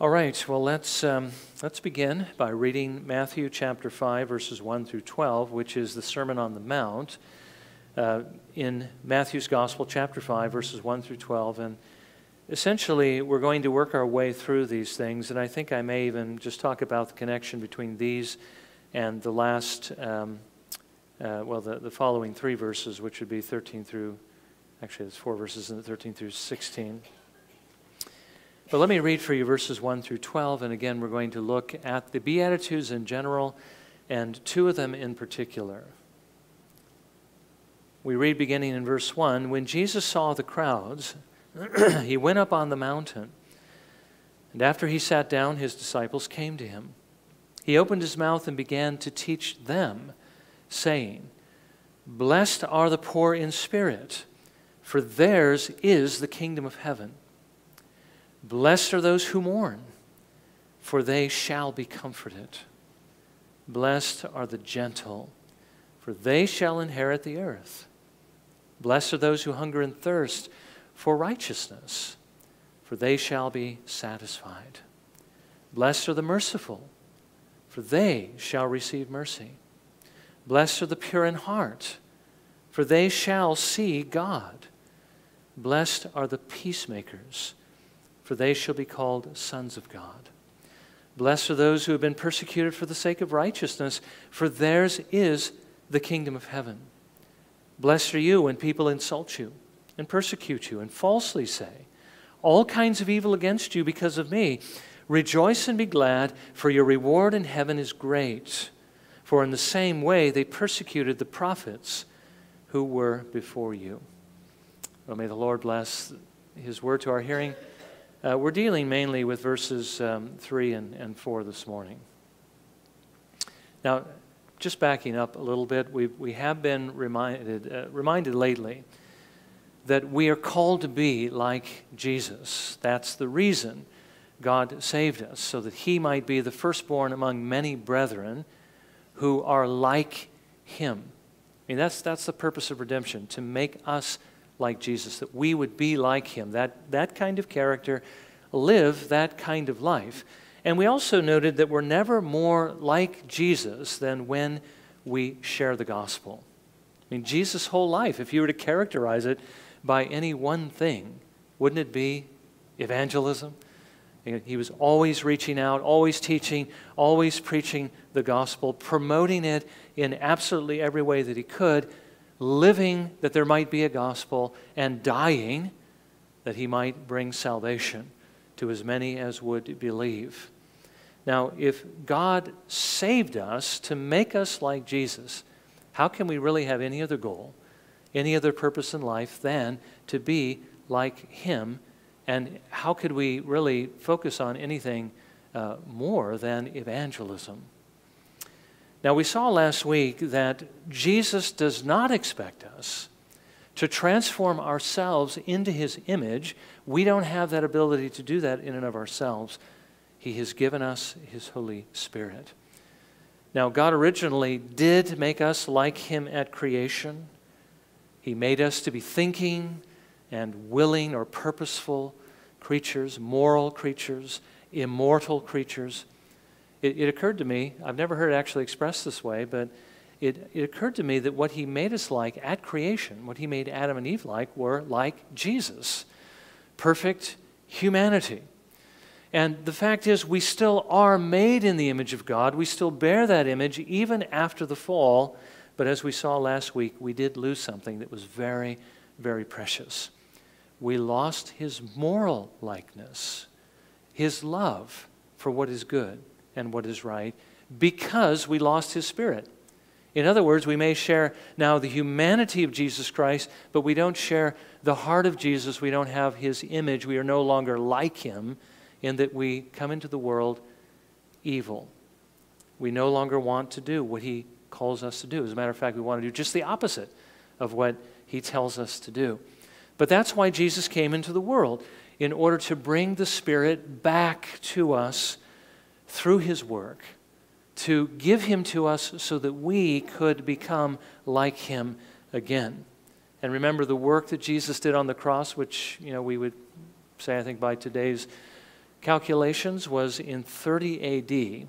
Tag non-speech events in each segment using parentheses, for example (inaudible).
All right, well, let's, um, let's begin by reading Matthew chapter 5, verses 1 through 12, which is the Sermon on the Mount. Uh, in Matthew's Gospel, chapter 5, verses 1 through 12. And essentially, we're going to work our way through these things. And I think I may even just talk about the connection between these and the last, um, uh, well, the, the following three verses, which would be 13 through, actually, there's four verses in the 13 through 16. But let me read for you verses 1 through 12, and again, we're going to look at the Beatitudes in general and two of them in particular. We read beginning in verse 1 When Jesus saw the crowds, (clears throat) he went up on the mountain. And after he sat down, his disciples came to him. He opened his mouth and began to teach them, saying, Blessed are the poor in spirit, for theirs is the kingdom of heaven. Blessed are those who mourn, for they shall be comforted. Blessed are the gentle, for they shall inherit the earth. Blessed are those who hunger and thirst for righteousness, for they shall be satisfied. Blessed are the merciful, for they shall receive mercy. Blessed are the pure in heart, for they shall see God. Blessed are the peacemakers for they shall be called sons of God. Blessed are those who have been persecuted for the sake of righteousness, for theirs is the kingdom of heaven. Blessed are you when people insult you and persecute you and falsely say all kinds of evil against you because of me. Rejoice and be glad, for your reward in heaven is great. For in the same way they persecuted the prophets who were before you. Well, may the Lord bless his word to our hearing. Uh, we're dealing mainly with verses um, 3 and, and 4 this morning. Now, just backing up a little bit, we, we have been reminded, uh, reminded lately that we are called to be like Jesus. That's the reason God saved us, so that He might be the firstborn among many brethren who are like Him. I mean, that's, that's the purpose of redemption, to make us like Jesus, that we would be like him, that, that kind of character, live that kind of life. And we also noted that we're never more like Jesus than when we share the gospel. I mean, Jesus' whole life, if you were to characterize it by any one thing, wouldn't it be evangelism? He was always reaching out, always teaching, always preaching the gospel, promoting it in absolutely every way that he could living that there might be a gospel, and dying that he might bring salvation to as many as would believe. Now, if God saved us to make us like Jesus, how can we really have any other goal, any other purpose in life than to be like Him? And how could we really focus on anything uh, more than evangelism? Now, we saw last week that Jesus does not expect us to transform ourselves into his image. We don't have that ability to do that in and of ourselves. He has given us his Holy Spirit. Now, God originally did make us like him at creation. He made us to be thinking and willing or purposeful creatures, moral creatures, immortal creatures. It, it, occurred to me, I've never heard it actually expressed this way, but it, it occurred to me that what he made us like at creation, what he made Adam and Eve like, were like Jesus perfect humanity. And the fact is, we still are made in the image of God. We still bear that image even after the fall. But as we saw last week, we did lose something that was very, very precious. We lost his moral likeness, his love for what is good and what is right because we lost his spirit. In other words, we may share now the humanity of Jesus Christ, but we don't share the heart of Jesus. We don't have his image. We are no longer like him in that we come into the world evil. We no longer want to do what he calls us to do. As a matter of fact, we want to do just the opposite of what he tells us to do. But that's why Jesus came into the world, in order to bring the Spirit back to us through his work to give him to us so that we could become like him again. And remember the work that Jesus did on the cross, which, you know, we would say, I think, by today's calculations was in 30 AD,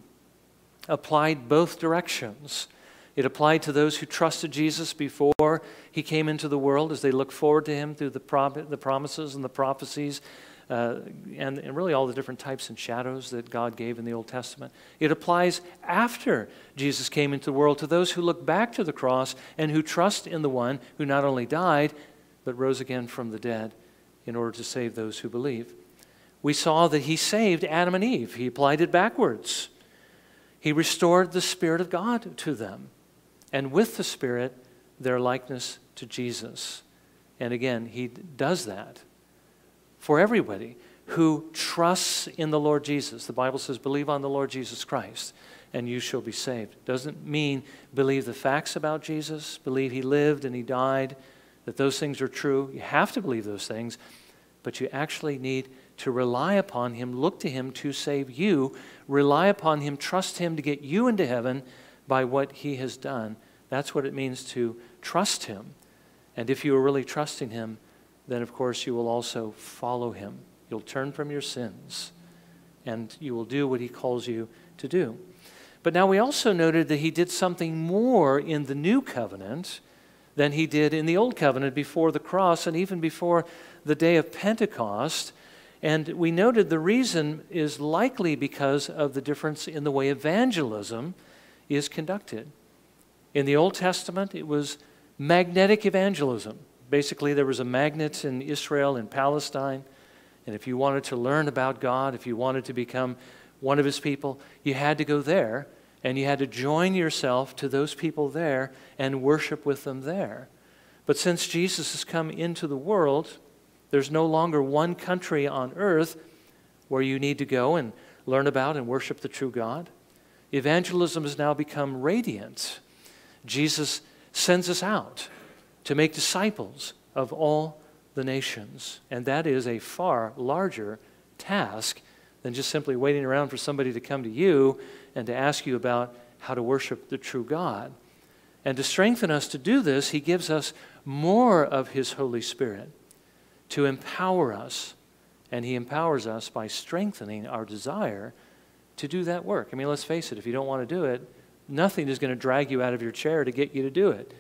applied both directions. It applied to those who trusted Jesus before he came into the world as they looked forward to him through the, prom- the promises and the prophecies uh, and, and really all the different types and shadows that God gave in the Old Testament. It applies after Jesus came into the world to those who look back to the cross and who trust in the one who not only died, but rose again from the dead in order to save those who believe. We saw that he saved Adam and Eve, he applied it backwards. He restored the Spirit of God to them, and with the Spirit, their likeness to Jesus. And again, he does that for everybody who trusts in the Lord Jesus. The Bible says, believe on the Lord Jesus Christ and you shall be saved. Doesn't mean believe the facts about Jesus, believe he lived and he died, that those things are true. You have to believe those things, but you actually need to rely upon him, look to him to save you, rely upon him, trust him to get you into heaven by what he has done. That's what it means to trust him. And if you are really trusting him, then of course you will also follow him. You'll turn from your sins and you will do what he calls you to do. But now we also noted that he did something more in the new covenant than he did in the old covenant before the cross and even before the day of Pentecost. And we noted the reason is likely because of the difference in the way evangelism is conducted. In the Old Testament, it was magnetic evangelism. Basically, there was a magnet in Israel and Palestine. And if you wanted to learn about God, if you wanted to become one of his people, you had to go there and you had to join yourself to those people there and worship with them there. But since Jesus has come into the world, there's no longer one country on earth where you need to go and learn about and worship the true God. Evangelism has now become radiant. Jesus sends us out to make disciples of all the nations. And that is a far larger task than just simply waiting around for somebody to come to you and to ask you about how to worship the true God. And to strengthen us to do this, He gives us more of His Holy Spirit to empower us. And He empowers us by strengthening our desire to do that work. I mean, let's face it, if you don't want to do it, nothing is going to drag you out of your chair to get you to do it.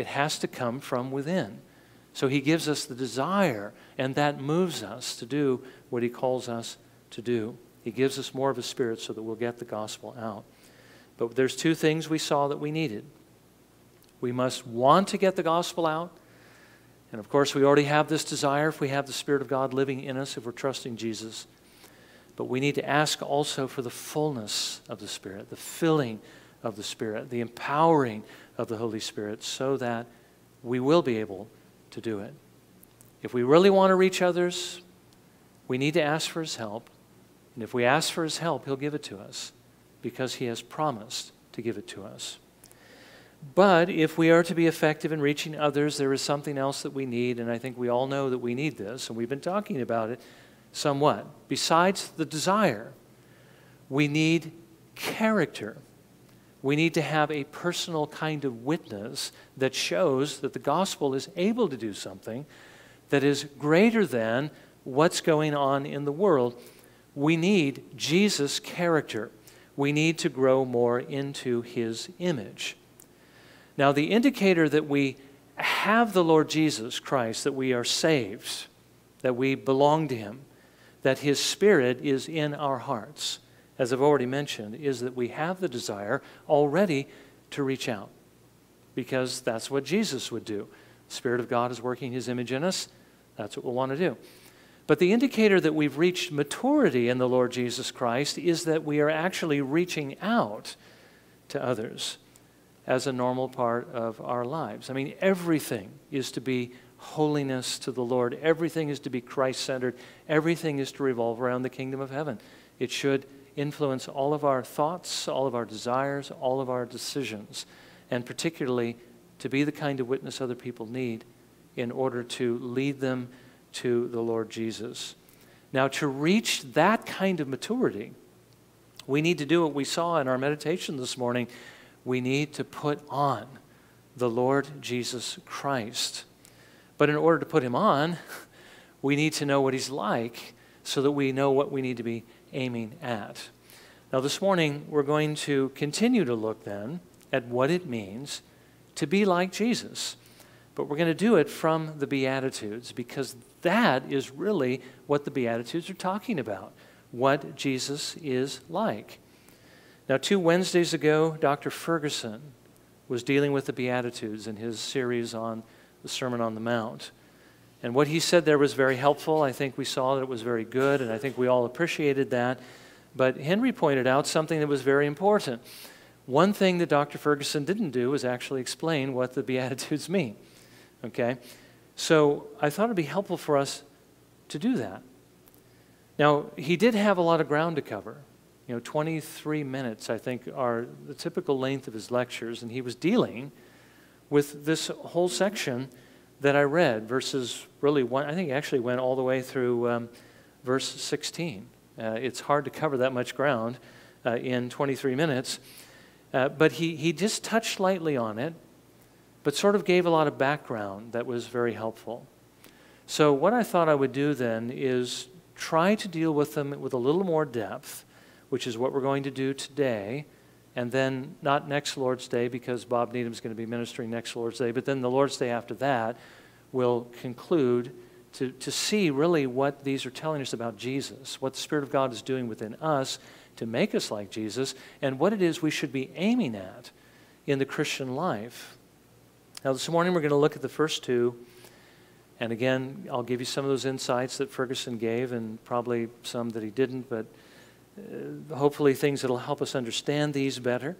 It has to come from within. So he gives us the desire, and that moves us to do what he calls us to do. He gives us more of his spirit so that we'll get the gospel out. But there's two things we saw that we needed. We must want to get the gospel out. And of course, we already have this desire if we have the Spirit of God living in us, if we're trusting Jesus. But we need to ask also for the fullness of the Spirit, the filling of the Spirit, the empowering of the Holy Spirit so that we will be able to do it. If we really want to reach others, we need to ask for His help. And if we ask for His help, He'll give it to us because He has promised to give it to us. But if we are to be effective in reaching others, there is something else that we need, and I think we all know that we need this, and we've been talking about it somewhat. Besides the desire, we need character we need to have a personal kind of witness that shows that the gospel is able to do something that is greater than what's going on in the world. We need Jesus' character. We need to grow more into his image. Now, the indicator that we have the Lord Jesus Christ, that we are saved, that we belong to him, that his spirit is in our hearts as I've already mentioned, is that we have the desire already to reach out because that's what Jesus would do. The Spirit of God is working His image in us. That's what we'll want to do. But the indicator that we've reached maturity in the Lord Jesus Christ is that we are actually reaching out to others as a normal part of our lives. I mean, everything is to be holiness to the Lord, everything is to be Christ centered, everything is to revolve around the kingdom of heaven. It should influence all of our thoughts, all of our desires, all of our decisions, and particularly to be the kind of witness other people need in order to lead them to the Lord Jesus. Now, to reach that kind of maturity, we need to do what we saw in our meditation this morning. We need to put on the Lord Jesus Christ. But in order to put him on, (laughs) we need to know what he's like so that we know what we need to be aiming at. Now, this morning, we're going to continue to look then at what it means to be like Jesus. But we're going to do it from the Beatitudes because that is really what the Beatitudes are talking about, what Jesus is like. Now, two Wednesdays ago, Dr. Ferguson was dealing with the Beatitudes in his series on the Sermon on the Mount. And what he said there was very helpful. I think we saw that it was very good, and I think we all appreciated that. But Henry pointed out something that was very important. One thing that Dr. Ferguson didn't do was actually explain what the (laughs) Beatitudes mean. Okay? So I thought it'd be helpful for us to do that. Now, he did have a lot of ground to cover. You know, 23 minutes, I think, are the typical length of his lectures, and he was dealing with this whole section that I read, verses really one, I think actually went all the way through um, verse 16. Uh, it's hard to cover that much ground uh, in 23 minutes. Uh, but he, he just touched lightly on it, but sort of gave a lot of background that was very helpful. So, what I thought I would do then is try to deal with them with a little more depth, which is what we're going to do today. And then, not next Lord's Day, because Bob Needham's going to be ministering next Lord's Day, but then the Lord's Day after that, we'll conclude to, to see really what these are telling us about Jesus, what the Spirit of God is doing within us to make us like Jesus, and what it is we should be aiming at in the Christian life. Now, this morning we're going to look at the first two. And again, I'll give you some of those insights that Ferguson gave, and probably some that he didn't, but uh, hopefully things that will help us understand these better.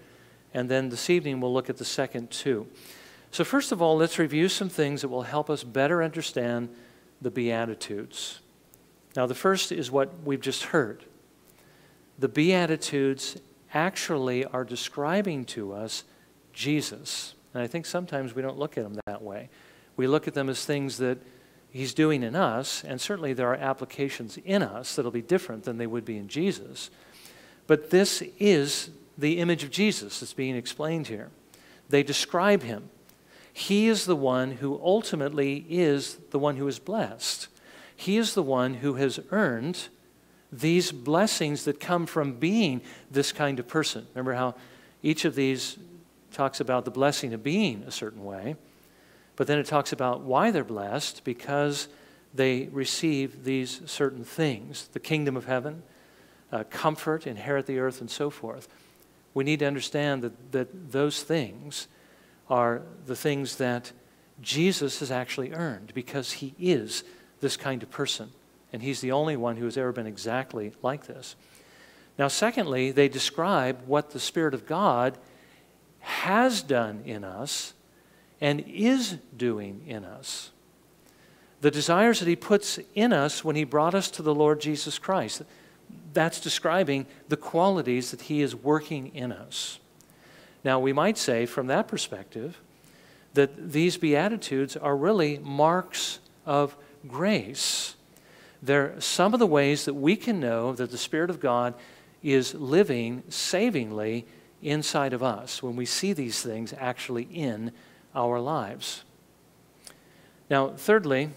And then this evening we'll look at the second two. So, first of all, let's review some things that will help us better understand the Beatitudes. Now, the first is what we've just heard. The Beatitudes actually are describing to us Jesus. And I think sometimes we don't look at them that way. We look at them as things that He's doing in us, and certainly there are applications in us that'll be different than they would be in Jesus. But this is the image of Jesus that's being explained here. They describe Him. He is the one who ultimately is the one who is blessed. He is the one who has earned these blessings that come from being this kind of person. Remember how each of these talks about the blessing of being a certain way, but then it talks about why they're blessed because they receive these certain things the kingdom of heaven, uh, comfort, inherit the earth, and so forth. We need to understand that, that those things are the things that Jesus has actually earned because he is this kind of person. And he's the only one who has ever been exactly like this. Now, secondly, they describe what the Spirit of God has done in us and is doing in us. The desires that he puts in us when he brought us to the Lord Jesus Christ. That's describing the qualities that he is working in us. Now, we might say from that perspective that these Beatitudes are really marks of grace. They're some of the ways that we can know that the Spirit of God is living savingly inside of us when we see these things actually in our lives. Now, thirdly,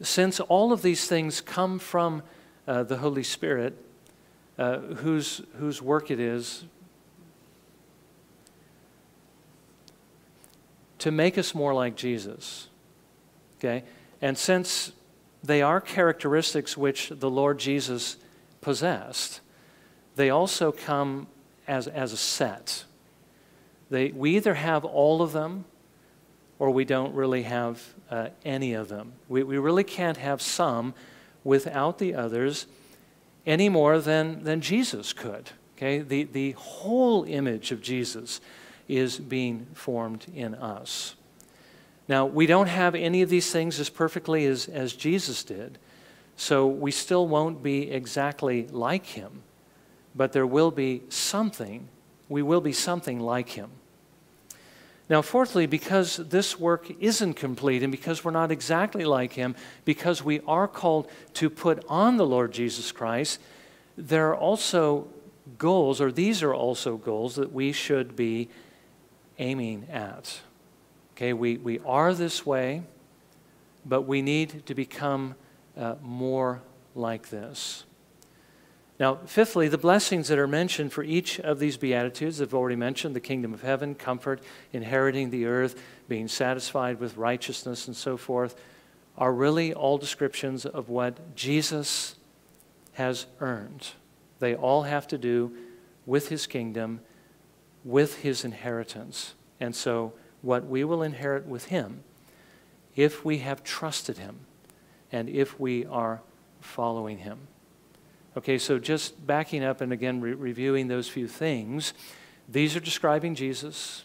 since all of these things come from uh, the Holy Spirit, uh, whose, whose work it is to make us more like Jesus. Okay? And since they are characteristics which the Lord Jesus possessed, they also come as, as a set. They, we either have all of them or we don't really have uh, any of them. We, we really can't have some without the others any more than, than Jesus could. Okay? The, the whole image of Jesus is being formed in us. Now, we don't have any of these things as perfectly as, as Jesus did, so we still won't be exactly like him, but there will be something, we will be something like him. Now, fourthly, because this work isn't complete and because we're not exactly like him, because we are called to put on the Lord Jesus Christ, there are also goals, or these are also goals that we should be aiming at. Okay, we, we are this way, but we need to become uh, more like this. Now, fifthly, the blessings that are mentioned for each of these Beatitudes, I've already mentioned the kingdom of heaven, comfort, inheriting the earth, being satisfied with righteousness, and so forth, are really all descriptions of what Jesus has earned. They all have to do with his kingdom, with his inheritance. And so, what we will inherit with him, if we have trusted him and if we are following him. Okay, so just backing up and again re- reviewing those few things, these are describing Jesus.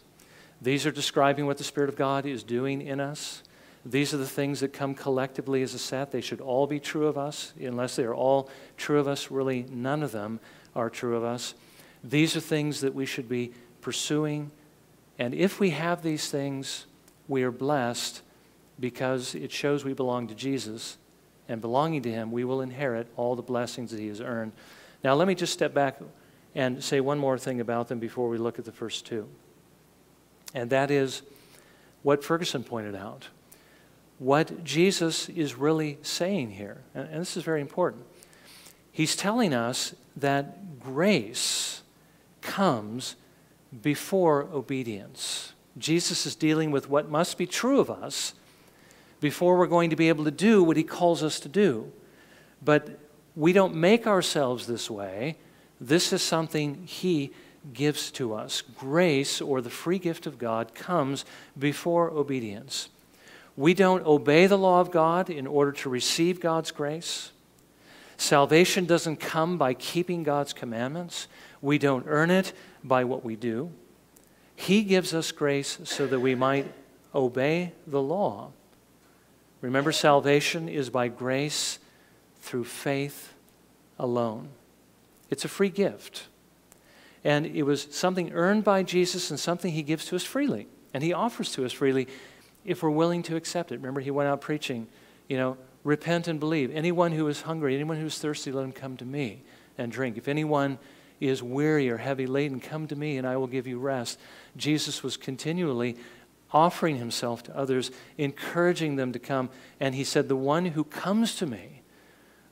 These are describing what the Spirit of God is doing in us. These are the things that come collectively as a set. They should all be true of us. Unless they are all true of us, really none of them are true of us. These are things that we should be pursuing. And if we have these things, we are blessed because it shows we belong to Jesus. And belonging to Him, we will inherit all the blessings that He has earned. Now, let me just step back and say one more thing about them before we look at the first two. And that is what Ferguson pointed out what Jesus is really saying here. And, this is very important. He's telling us that grace comes before obedience. Jesus is dealing with what must be true of us before we're going to be able to do what he calls us to do. But we don't make ourselves this way. This is something he gives to us. Grace, or the free gift of God, comes before obedience. We don't obey the law of God in order to receive God's grace. Salvation doesn't come by keeping God's commandments. We don't earn it by what we do. He gives us grace so that we might obey the law. Remember, salvation is by grace through faith alone. It's a free gift. And it was something earned by Jesus and something he gives to us freely. And he offers to us freely if we're willing to accept it. Remember, he went out preaching, you know, repent and believe. Anyone who is hungry, anyone who is thirsty, let him come to me and drink. If anyone is weary or heavy laden, come to me and I will give you rest. Jesus was continually offering himself to others, encouraging them to come. And he said, The one who comes to me,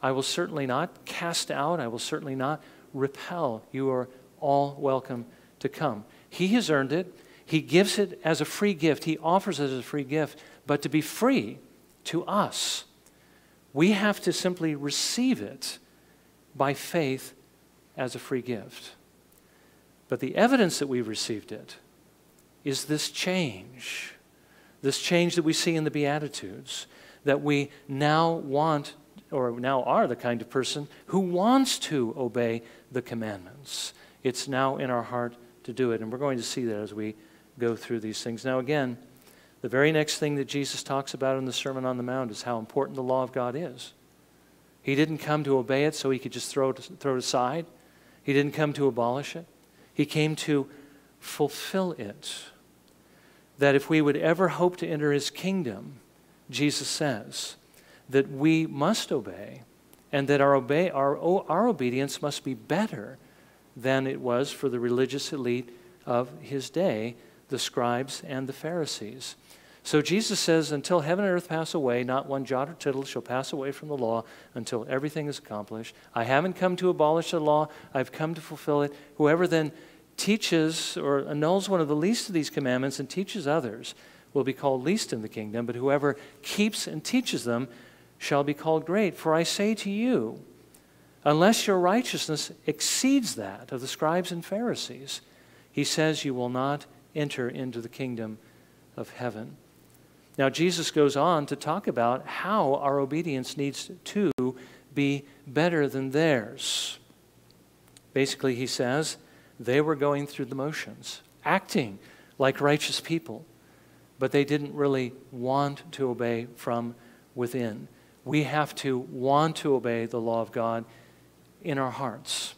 I will certainly not cast out, I will certainly not repel. You are all welcome to come. He has earned it. He gives it as a free gift, He offers it as a free gift, but to be free to us, we have to simply receive it by faith as a free gift. But the evidence that we've received it is this change, this change that we see in the Beatitudes, that we now want or now are the kind of person who wants to obey the commandments. It's now in our heart to do it, and we're going to see that as we go through these things. Now, again, the very next thing that Jesus talks about in the Sermon on the Mount is how important the law of God is. He didn't come to obey it so he could just throw it, throw it aside. He didn't come to abolish it. He came to fulfill it. That if we would ever hope to enter his kingdom, Jesus says that we must obey, and that our, obey, our, our obedience must be better than it was for the religious elite of his day the scribes and the Pharisees. So Jesus says, Until heaven and earth pass away, not one jot or tittle shall pass away from the law until everything is accomplished. I haven't come to abolish the law, I've come to fulfill it. Whoever then teaches or annuls one of the least of these commandments and teaches others will be called least in the kingdom, but whoever keeps and teaches them shall be called great. For I say to you, unless your righteousness exceeds that of the scribes and Pharisees, he says you will not enter into the kingdom of heaven. Now, Jesus goes on to talk about how our obedience needs to be better than theirs. Basically, he says they were going through the motions, acting like righteous people, but they didn't really want to obey from within. We have to want to obey the law of God in our hearts.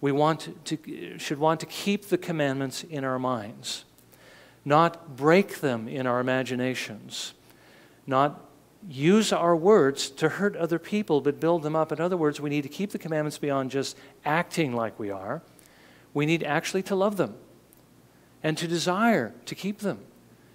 We want to, should want to keep the commandments in our minds, not break them in our imaginations, not use our words to hurt other people, but build them up. In other words, we need to keep the commandments beyond just acting like we are. We need actually to love them and to desire to keep them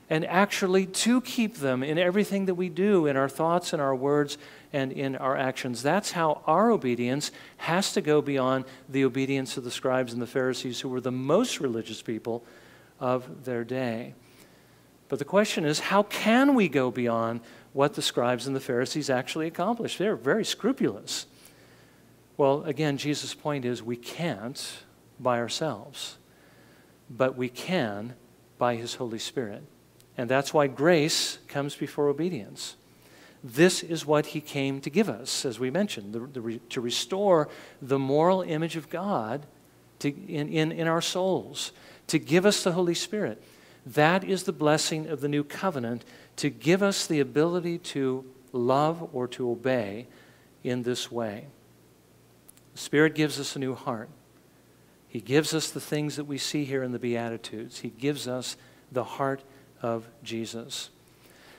and actually to keep them in everything that we do, in our thoughts and our words and in our actions. That's how our obedience has to go beyond the obedience of the scribes and the Pharisees, who were the most religious people of their day. But the question is, how can we go beyond what the scribes and the Pharisees actually accomplished? They're very scrupulous. Well, again, Jesus' point is we can't by ourselves, but we can by His Holy Spirit. And that's why grace comes before obedience. This is what He came to give us, as we mentioned, the, the, to restore the moral image of God to, in, in, in our souls, to give us the Holy Spirit. That is the blessing of the new covenant, to give us the ability to love or to obey in this way. The Spirit gives us a new heart. He gives us the things that we see here in the Beatitudes. He gives us the heart of Jesus.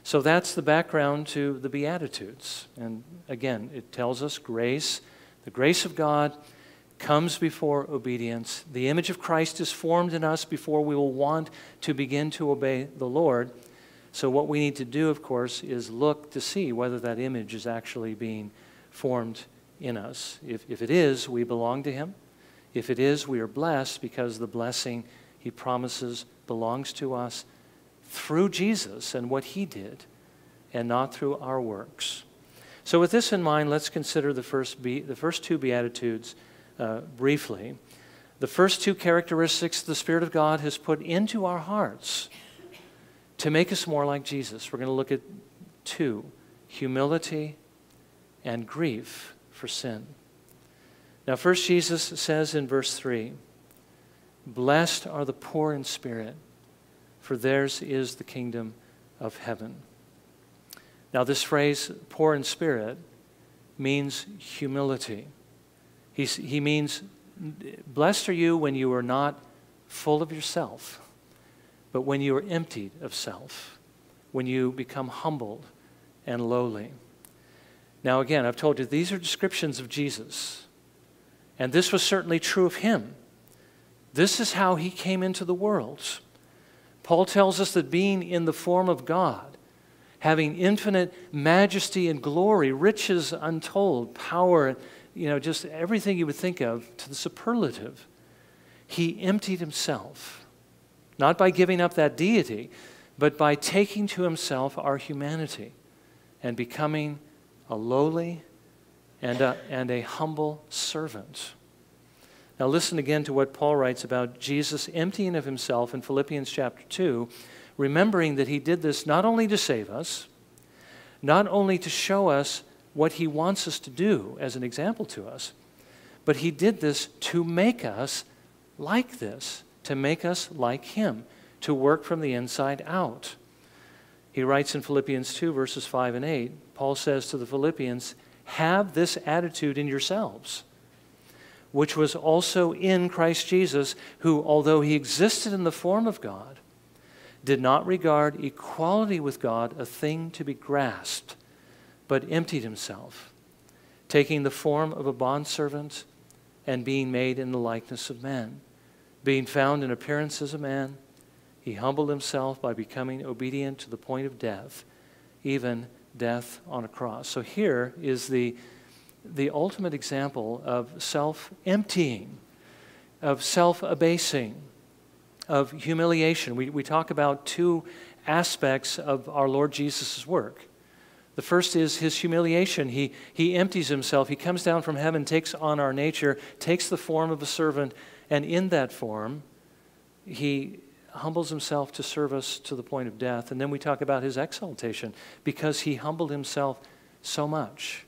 So that's the background to the Beatitudes. And again, it tells us grace, the grace of God comes before obedience. The image of Christ is formed in us before we will want to begin to obey the Lord. So, what we need to do, of course, is look to see whether that image is actually being formed in us. If, if it is, we belong to Him. If it is, we are blessed because the blessing He promises belongs to us through Jesus and what He did, and not through our works. So, with this in mind, let's consider the first, be, the first two Beatitudes uh, briefly. The first two characteristics the Spirit of God has put into our hearts to make us more like Jesus. We're going to look at two humility and grief for sin. Now, first, Jesus says in verse 3 Blessed are the poor in spirit, for theirs is the kingdom of heaven. Now, this phrase, poor in spirit, means humility. He's, he means, blessed are you when you are not full of yourself, but when you are emptied of self, when you become humbled and lowly. Now, again, I've told you these are descriptions of Jesus, and this was certainly true of him. This is how he came into the world. Paul tells us that being in the form of God, having infinite majesty and glory, riches untold, power, you know, just everything you would think of to the superlative, he emptied himself, not by giving up that deity, but by taking to himself our humanity and becoming a lowly and a, and a humble servant. Now, listen again to what Paul writes about Jesus emptying of himself in Philippians chapter 2, remembering that he did this not only to save us, not only to show us what he wants us to do as an example to us, but he did this to make us like this, to make us like him, to work from the inside out. He writes in Philippians 2, verses 5 and 8, Paul says to the Philippians, Have this attitude in yourselves which was also in Christ Jesus, who, although he existed in the form of God, did not regard equality with God a thing to be grasped, but emptied himself, taking the form of a bondservant and being made in the likeness of men. Being found in appearance as a man, he humbled himself by becoming obedient to the point of death, even death on a cross. So here is the the ultimate example of self emptying, of self abasing, of humiliation. We, we talk about two aspects of our Lord Jesus' work. The first is his humiliation. He, he empties himself. He comes down from heaven, takes on our nature, takes the form of a servant, and in that form, he humbles himself to serve us to the point of death. And then we talk about his exaltation because he humbled himself so much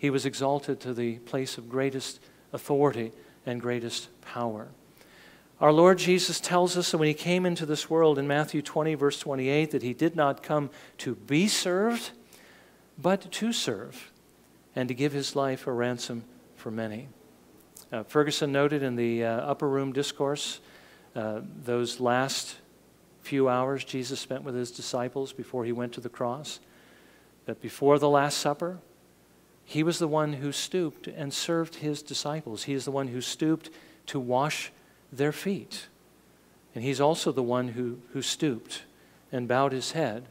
he was exalted to the place of greatest authority and greatest power. Our Lord Jesus tells us that when he came into this world in Matthew 20, verse 28, that he did not come to be served, but to serve, and to give his life a ransom for many. Uh, Ferguson noted in the uh, upper room discourse uh, those last few hours Jesus spent with his disciples before he went to the cross, that before the Last Supper, he was the one who stooped and served his disciples. He is the one who stooped to wash their feet. And he's also the one who, who stooped and bowed his head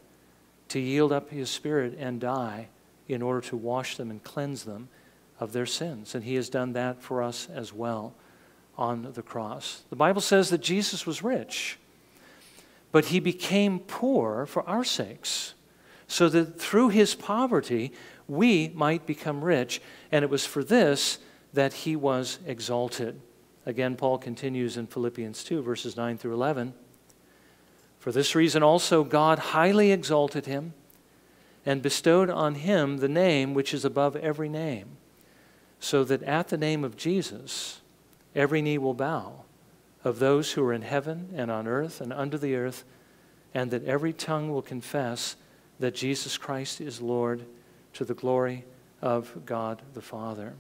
to yield up his spirit and die in order to wash them and cleanse them of their sins. And he has done that for us as well on the cross. The Bible says that Jesus was rich, but he became poor for our sakes, so that through his poverty we might become rich. And it was for this that he was exalted. Again, Paul continues in Philippians 2, verses 9 through 11. For this reason also God highly exalted him and bestowed on him the name which is above every name, so that at the name of Jesus every knee will bow of those who are in heaven and on earth and under the earth, and that every tongue will confess that Jesus Christ is Lord to the glory of God the Father.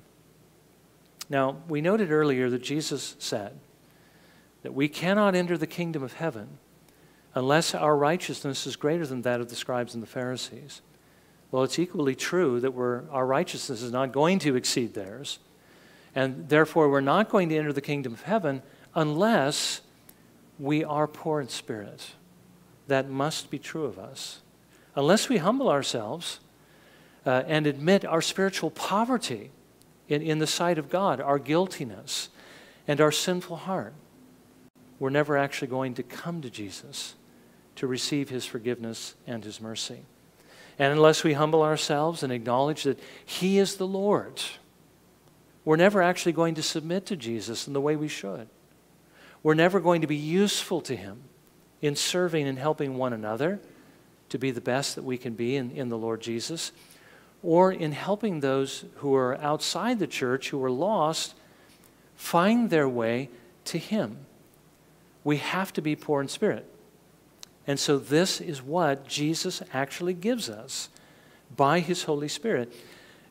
Now, we noted earlier that Jesus said that we cannot enter the kingdom of heaven unless our righteousness is greater than that of the scribes and the Pharisees. Well, it's equally true that our righteousness is not going to exceed theirs, and therefore we're not going to enter the kingdom of heaven unless we are poor in spirit. That must be true of us. Unless we humble ourselves uh, and admit our spiritual poverty in, in the sight of God, our guiltiness, and our sinful heart, we're never actually going to come to Jesus to receive his forgiveness and his mercy. And unless we humble ourselves and acknowledge that he is the Lord, we're never actually going to submit to Jesus in the way we should. We're never going to be useful to him in serving and helping one another to be the best that we can be in, in the Lord Jesus, or in helping those who are outside the church, who are lost, find their way to him. We have to be poor in spirit. And so, this is what Jesus actually gives us by his Holy Spirit.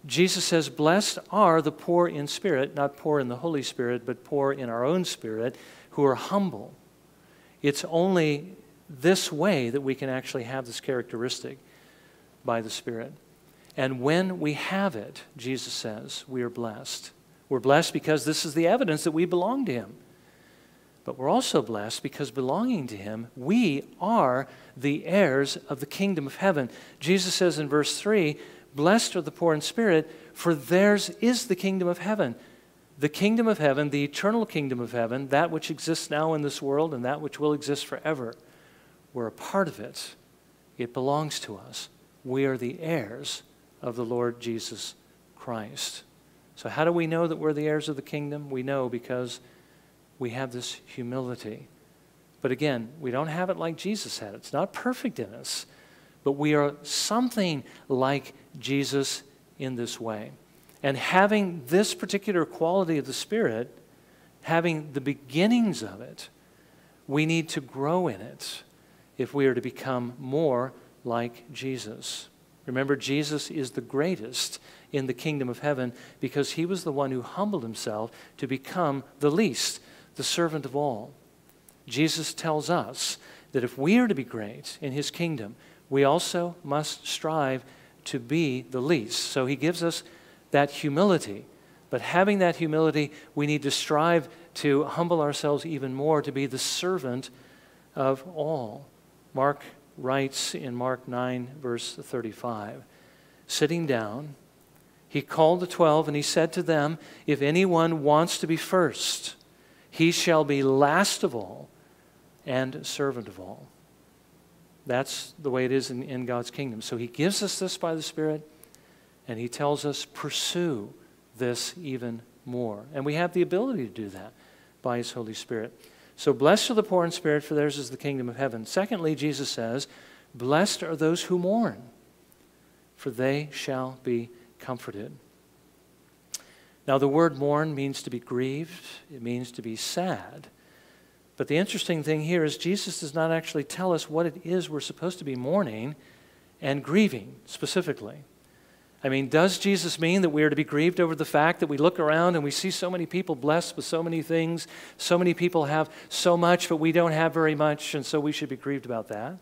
Jesus says, Blessed are the poor in spirit, not poor in the Holy Spirit, but poor in our own spirit, who are humble. It's only this way that we can actually have this characteristic by the Spirit. And when we have it, Jesus says, we are blessed. We're blessed because this is the evidence that we belong to Him. But we're also blessed because belonging to Him, we are the heirs of the kingdom of heaven. Jesus says in verse 3 Blessed are the poor in spirit, for theirs is the kingdom of heaven. The kingdom of heaven, the eternal kingdom of heaven, that which exists now in this world and that which will exist forever, we're a part of it. It belongs to us. We are the heirs of the Lord Jesus Christ. So, how do we know that we're the heirs of the kingdom? We know because we have this humility. But again, we don't have it like Jesus had. It's not perfect in us, but we are something like Jesus in this way. And having this particular quality of the Spirit, having the beginnings of it, we need to grow in it if we are to become more like Jesus. Remember, Jesus is the greatest in the kingdom of heaven because he was the one who humbled himself to become the least the servant of all. Jesus tells us that if we are to be great in his kingdom, we also must strive to be the least. So he gives us that humility. But having that humility, we need to strive to humble ourselves even more to be the servant of all. Mark writes in Mark 9, verse 35 Sitting down, he called the twelve and he said to them, If anyone wants to be first, he shall be last of all and servant of all. That's the way it is in, in God's kingdom. So he gives us this by the Spirit, and he tells us, pursue this even more. And we have the ability to do that by his Holy Spirit. So blessed are the poor in spirit, for theirs is the kingdom of heaven. Secondly, Jesus says, Blessed are those who mourn, for they shall be comforted. Now, the word mourn means to be grieved, it means to be sad. But the interesting thing here is Jesus does not actually tell us what it is we're supposed to be mourning and grieving specifically. I mean, does Jesus mean that we are to be grieved over the fact that we look around and we see so many people blessed with so many things? So many people have so much, but we don't have very much, and so we should be grieved about that?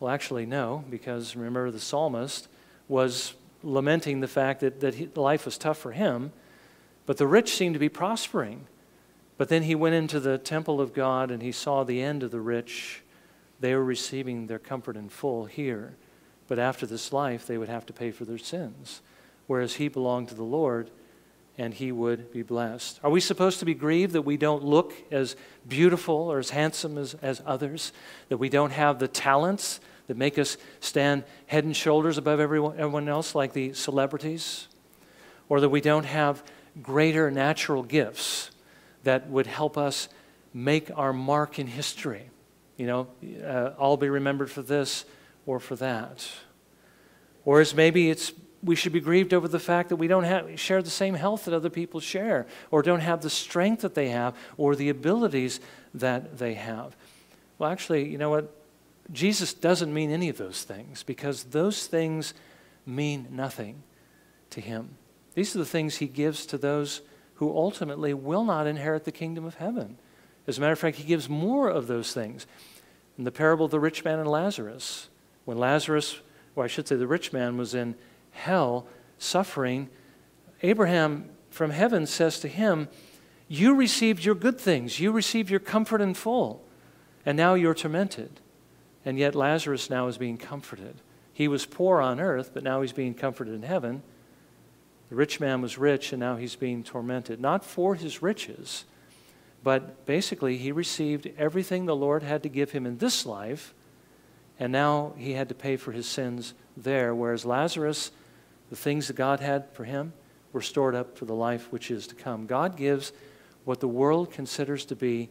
Well, actually, no, because remember, the psalmist was lamenting the fact that, that he, life was tough for him, but the rich seemed to be prospering. But then he went into the temple of God and he saw the end of the rich, they were receiving their comfort in full here. But after this life, they would have to pay for their sins. Whereas he belonged to the Lord and he would be blessed. Are we supposed to be grieved that we don't look as beautiful or as handsome as, as others? That we don't have the talents that make us stand head and shoulders above everyone, everyone else, like the celebrities? Or that we don't have greater natural gifts that would help us make our mark in history? You know, uh, I'll be remembered for this or for that. Or as maybe it's we should be grieved over the fact that we don't have, share the same health that other people share, or don't have the strength that they have, or the abilities that they have. Well, actually, you know what? Jesus doesn't mean any of those things because those things mean nothing to him. These are the things he gives to those who ultimately will not inherit the kingdom of heaven. As a matter of fact, he gives more of those things. In the parable of the rich man and Lazarus, when Lazarus, or I should say the rich man, was in hell, suffering, Abraham from heaven says to him, You received your good things, you received your comfort in full, and now you're tormented. And yet Lazarus now is being comforted. He was poor on earth, but now he's being comforted in heaven. The rich man was rich, and now he's being tormented. Not for his riches, but basically, he received everything the Lord had to give him in this life, and now he had to pay for his sins there. Whereas Lazarus the things that God had for him were stored up for the life which is to come. God gives what the world considers to be,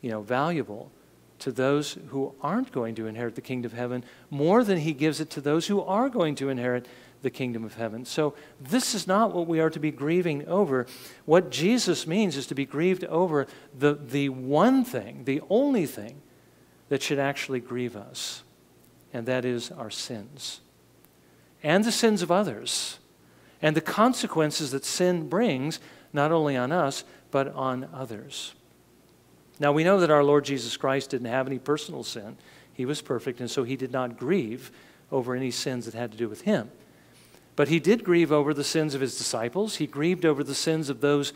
you know, valuable to those who aren't going to inherit the kingdom of heaven more than he gives it to those who are going to inherit the kingdom of heaven. So this is not what we are to be grieving over. What Jesus means is to be grieved over the, the one thing, the only thing that should actually grieve us, and that is our sins and the sins of others and the consequences that sin brings, not only on us, but on others. Now, we know that our Lord Jesus Christ didn't have any personal sin. He was perfect, and so he did not grieve over any sins that had to do with him. But he did grieve over the sins of his disciples. He grieved over the sins of those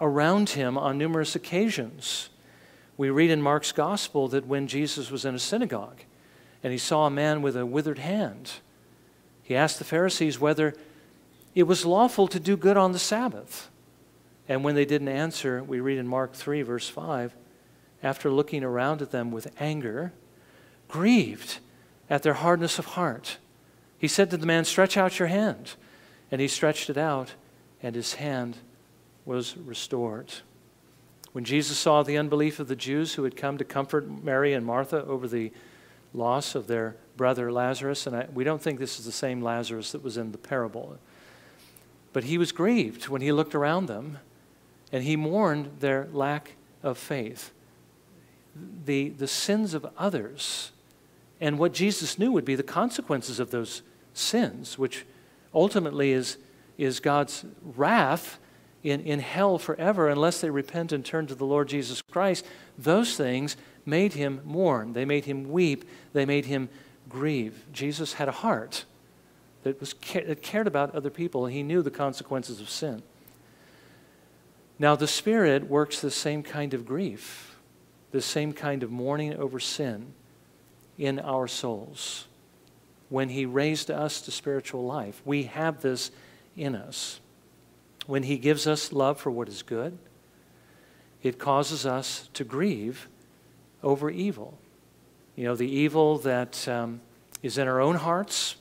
around him on numerous occasions. We read in Mark's gospel that when Jesus was in a synagogue and he saw a man with a withered hand, he asked the Pharisees whether it was lawful to do good on the Sabbath. And when they didn't answer, we read in Mark 3, verse 5, after looking around at them with anger, grieved at their hardness of heart, he said to the man, Stretch out your hand. And he stretched it out, and his hand was restored. When Jesus saw the unbelief of the Jews who had come to comfort Mary and Martha over the loss of their brother Lazarus, and I, we don't think this is the same Lazarus that was in the parable. But he was grieved when he looked around them, and he mourned their lack of faith. The, the sins of others, and what Jesus knew would be the consequences of those sins, which ultimately is, is God's wrath in, in hell forever unless they repent and turn to the Lord Jesus Christ. Those things made him mourn, they made him weep, they made him grieve. Jesus had a heart that, was, that cared about other people, and he knew the consequences of sin. Now, the Spirit works the same kind of grief, the same kind of mourning over sin in our souls. When He raised us to spiritual life, we have this in us. When He gives us love for what is good, it causes us to grieve over evil. You know, the evil that um, is in our own hearts,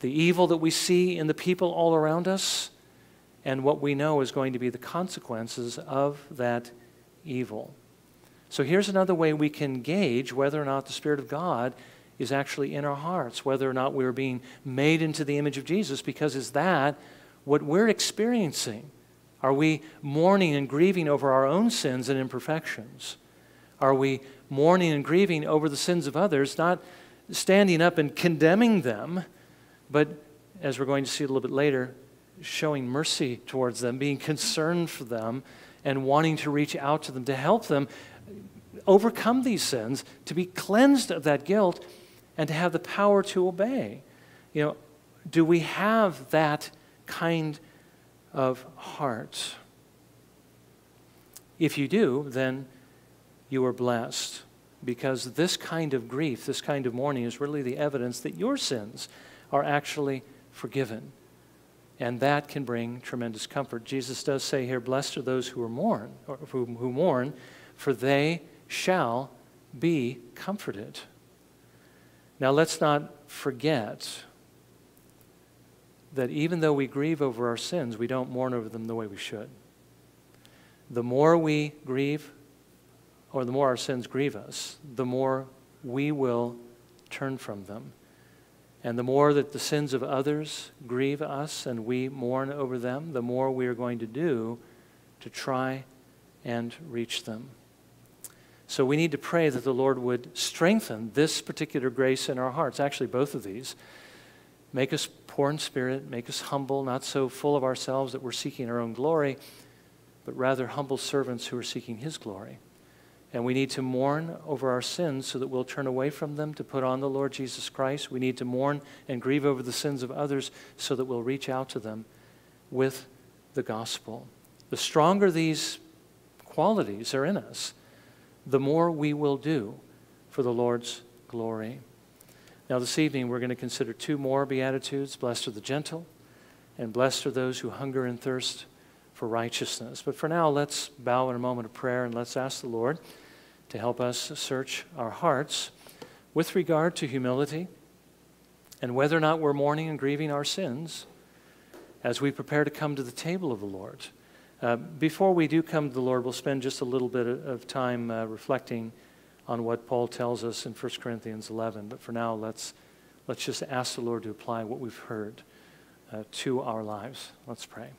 the evil that we see in the people all around us, and what we know is going to be the consequences of that evil. So here's another way we can gauge whether or not the Spirit of God is actually in our hearts, whether or not we're being made into the image of Jesus, because is that what we're experiencing? Are we mourning and grieving over our own sins and imperfections? Are we mourning and grieving over the sins of others, not standing up and condemning them, but as we're going to see a little bit later, showing mercy towards them, being concerned for them, and wanting to reach out to them to help them overcome these sins, to be cleansed of that guilt, and to have the power to obey. You know, do we have that kind of heart? If you do, then you are blessed. because this kind of grief, this kind of mourning, is really the evidence that your sins are actually forgiven. And that can bring tremendous comfort. Jesus does say here, Blessed are those who are mourn, or who, who mourn, for they shall be comforted. Now let's not forget that even though we grieve over our sins, we don't mourn over them the way we should. The more we grieve, or the more our sins grieve us, the more we will turn from them. And the more that the sins of others grieve us and we mourn over them, the more we are going to do to try and reach them. So we need to pray that the Lord would strengthen this particular grace in our hearts. Actually, both of these. Make us poor in spirit, make us humble, not so full of ourselves that we're seeking our own glory, but rather humble servants who are seeking His glory. And we need to mourn over our sins so that we'll turn away from them to put on the Lord Jesus Christ. We need to mourn and grieve over the sins of others so that we'll reach out to them with the gospel. The stronger these qualities are in us, the more we will do for the Lord's glory. Now, this evening, we're going to consider two more Beatitudes Blessed are the gentle, and blessed are those who hunger and thirst for righteousness. But for now, let's bow in a moment of prayer and let's ask the Lord to help us search our hearts with regard to humility and whether or not we're mourning and grieving our sins as we prepare to come to the table of the Lord. Uh, before we do come to the Lord, we'll spend just a little bit of time uh, reflecting on what Paul tells us in 1 Corinthians 11. But for now, let's, let's just ask the Lord to apply what we've heard uh, to our lives. Let's pray.